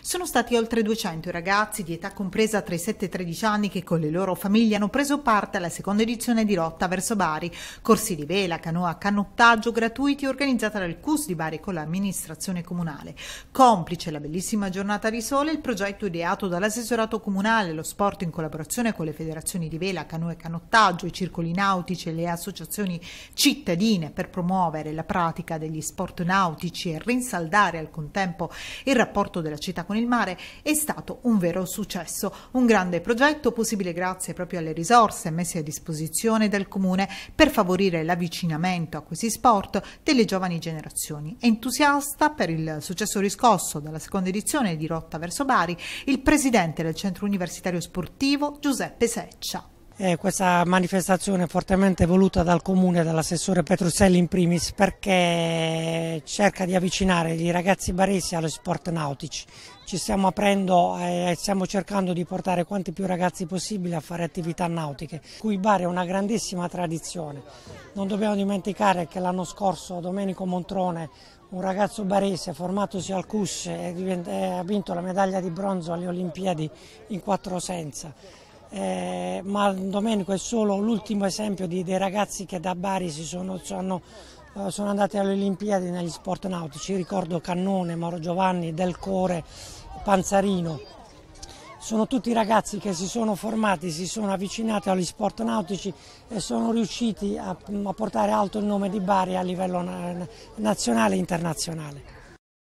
Sono stati oltre 200 i ragazzi di età compresa tra i 7 e i 13 anni che con le loro famiglie hanno preso parte alla seconda edizione di Rotta verso Bari, corsi di vela, canoa, canottaggio gratuiti organizzata dal CUS di Bari con l'amministrazione comunale. Complice la bellissima giornata di sole, il progetto ideato dall'assessorato comunale, lo sport in collaborazione con le federazioni di vela, canoa e canottaggio, i circoli nautici e le associazioni cittadine per promuovere la pratica degli sport nautici e rinsaldare al contempo il rapporto della città con il mare è stato un vero successo, un grande progetto possibile grazie proprio alle risorse messe a disposizione del comune per favorire l'avvicinamento a questi sport delle giovani generazioni. Entusiasta per il successo riscosso dalla seconda edizione di Rotta verso Bari, il presidente del centro universitario sportivo Giuseppe Seccia. Eh, questa manifestazione è fortemente voluta dal comune e dall'assessore Petruzzelli in primis perché cerca di avvicinare i ragazzi baresi allo sport nautici. Ci stiamo aprendo e stiamo cercando di portare quanti più ragazzi possibile a fare attività nautiche. Qui Bari è una grandissima tradizione. Non dobbiamo dimenticare che l'anno scorso Domenico Montrone, un ragazzo barese formatosi al CUS, ha vinto la medaglia di bronzo alle Olimpiadi in quattro senza eh, ma Domenico è solo l'ultimo esempio di, dei ragazzi che da Bari sono, sono, eh, sono, andati alle Olimpiadi negli sport nautici, ricordo Cannone, Mauro Giovanni, Del Core, Panzarino. Sono tutti ragazzi che si sono formati, si sono avvicinati agli sport nautici e sono riusciti a, a portare alto il nome di Bari a livello nazionale e internazionale.